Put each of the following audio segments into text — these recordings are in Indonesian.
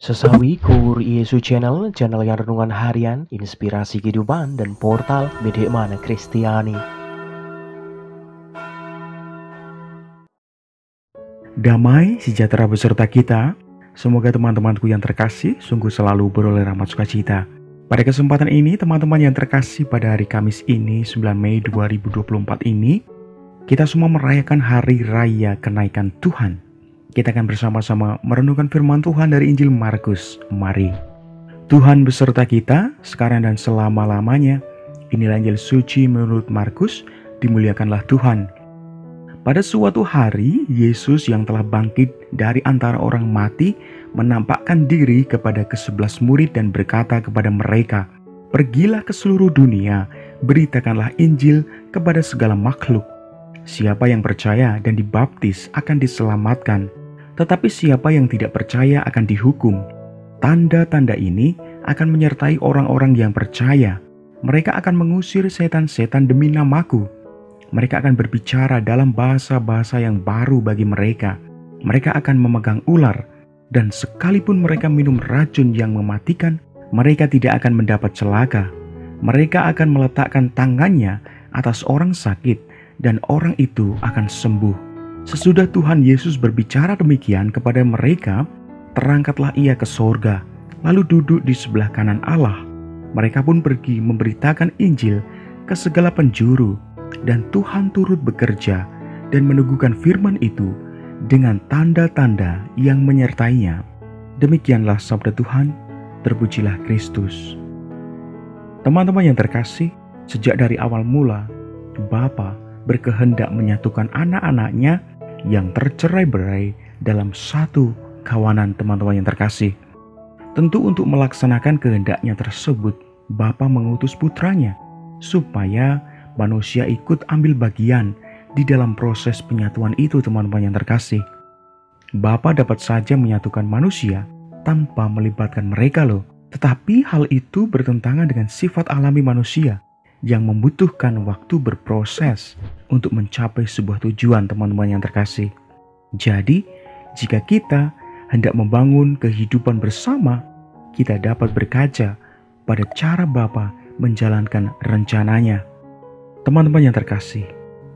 Sesawi Kur Yesu Channel, channel yang renungan harian, inspirasi kehidupan, dan portal media mana Kristiani. Damai sejahtera beserta kita. Semoga teman-temanku yang terkasih sungguh selalu beroleh rahmat sukacita. Pada kesempatan ini, teman-teman yang terkasih pada hari Kamis ini, 9 Mei 2024 ini, kita semua merayakan hari raya kenaikan Tuhan kita akan bersama-sama merenungkan firman Tuhan dari Injil Markus. Mari. Tuhan beserta kita sekarang dan selama-lamanya. Inilah Injil suci menurut Markus, dimuliakanlah Tuhan. Pada suatu hari, Yesus yang telah bangkit dari antara orang mati menampakkan diri kepada kesebelas murid dan berkata kepada mereka, Pergilah ke seluruh dunia, beritakanlah Injil kepada segala makhluk. Siapa yang percaya dan dibaptis akan diselamatkan, tetapi siapa yang tidak percaya akan dihukum. Tanda-tanda ini akan menyertai orang-orang yang percaya. Mereka akan mengusir setan-setan demi namaku. Mereka akan berbicara dalam bahasa-bahasa yang baru bagi mereka. Mereka akan memegang ular, dan sekalipun mereka minum racun yang mematikan, mereka tidak akan mendapat celaka. Mereka akan meletakkan tangannya atas orang sakit, dan orang itu akan sembuh. Sesudah Tuhan Yesus berbicara demikian kepada mereka, terangkatlah ia ke sorga, lalu duduk di sebelah kanan Allah. Mereka pun pergi memberitakan Injil ke segala penjuru, dan Tuhan turut bekerja dan meneguhkan firman itu dengan tanda-tanda yang menyertainya. Demikianlah sabda Tuhan, terpujilah Kristus. Teman-teman yang terkasih, sejak dari awal mula, Bapa berkehendak menyatukan anak-anaknya yang tercerai-berai dalam satu kawanan teman-teman yang terkasih. Tentu untuk melaksanakan kehendaknya tersebut, Bapa mengutus putranya supaya manusia ikut ambil bagian di dalam proses penyatuan itu teman-teman yang terkasih. Bapa dapat saja menyatukan manusia tanpa melibatkan mereka loh. Tetapi hal itu bertentangan dengan sifat alami manusia yang membutuhkan waktu berproses untuk mencapai sebuah tujuan teman-teman yang terkasih. Jadi, jika kita hendak membangun kehidupan bersama, kita dapat berkaca pada cara Bapa menjalankan rencananya. Teman-teman yang terkasih,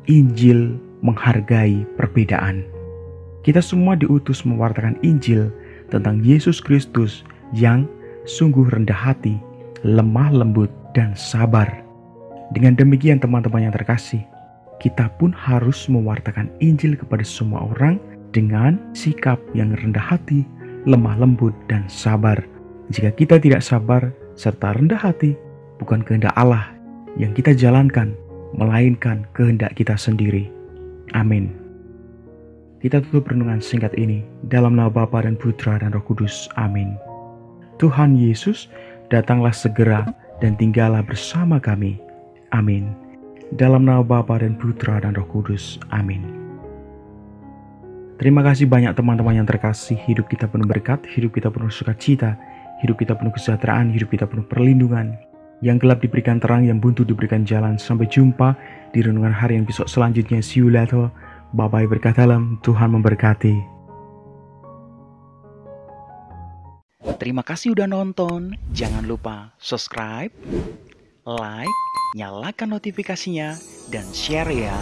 Injil menghargai perbedaan. Kita semua diutus mewartakan Injil tentang Yesus Kristus yang sungguh rendah hati, lemah lembut, dan sabar. Dengan demikian teman-teman yang terkasih, kita pun harus mewartakan Injil kepada semua orang dengan sikap yang rendah hati, lemah lembut, dan sabar. Jika kita tidak sabar serta rendah hati, bukan kehendak Allah yang kita jalankan, melainkan kehendak kita sendiri. Amin. Kita tutup renungan singkat ini dalam nama Bapa dan Putra dan Roh Kudus. Amin. Tuhan Yesus, datanglah segera dan tinggallah bersama kami Amin. Dalam nama Bapa dan Putra dan Roh Kudus. Amin. Terima kasih banyak teman-teman yang terkasih. Hidup kita penuh berkat, hidup kita penuh sukacita, hidup kita penuh kesejahteraan, hidup kita penuh perlindungan. Yang gelap diberikan terang, yang buntu diberikan jalan. Sampai jumpa di renungan hari yang besok selanjutnya. See you later. Bye-bye berkat dalam. Tuhan memberkati. Terima kasih udah nonton. Jangan lupa subscribe, like, nyalakan notifikasinya, dan share ya.